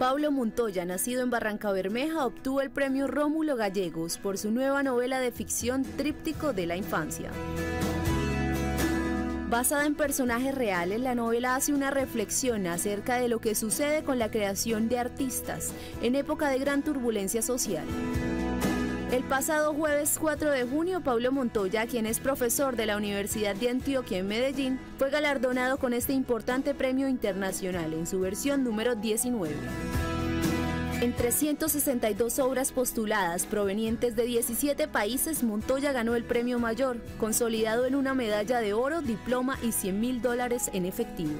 Pablo Montoya, nacido en Barranca Bermeja, obtuvo el premio Rómulo Gallegos por su nueva novela de ficción Tríptico de la Infancia. Basada en personajes reales, la novela hace una reflexión acerca de lo que sucede con la creación de artistas en época de gran turbulencia social. El pasado jueves 4 de junio, Pablo Montoya, quien es profesor de la Universidad de Antioquia en Medellín, fue galardonado con este importante premio internacional en su versión número 19. En 362 obras postuladas provenientes de 17 países, Montoya ganó el premio mayor, consolidado en una medalla de oro, diploma y 100 mil dólares en efectivo.